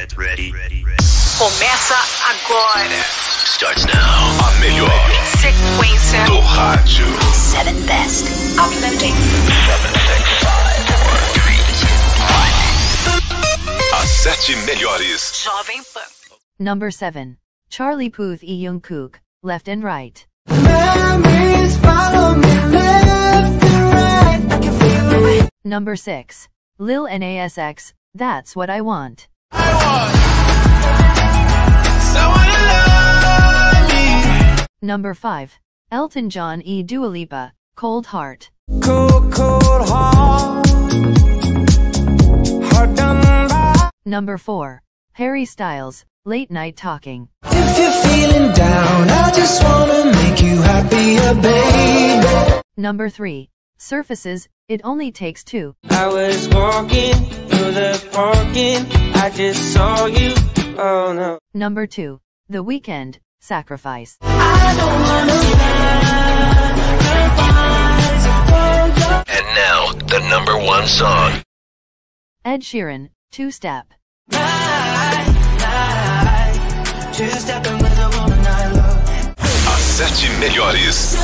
Get ready. Começa agora. Starts now. A melhor Sequência. do rádio. Seven best. Uploading. As sete melhores. Jovem Pan. Number 7. Charlie Puth E Jungkook, Left and Right. Memories follow me left and right. I can feel it. Number 6. Lil Nas X, That's What I Want. Number 5. Elton John E Dua Lipa, Cold Heart. Cold, cold heart. Heart. Number 4. Harry Styles, Late Night Talking. If you're feeling down, I just wanna make you happier, baby. Number 3. Surfaces, It Only Takes Two. I was walking through the parking. I just saw you. Oh no. Number 2. The Weeknd, Sacrifice. And now, the number one song. Ed Sheeran, Two Step. Two stepping with a woman I love. As sete melhores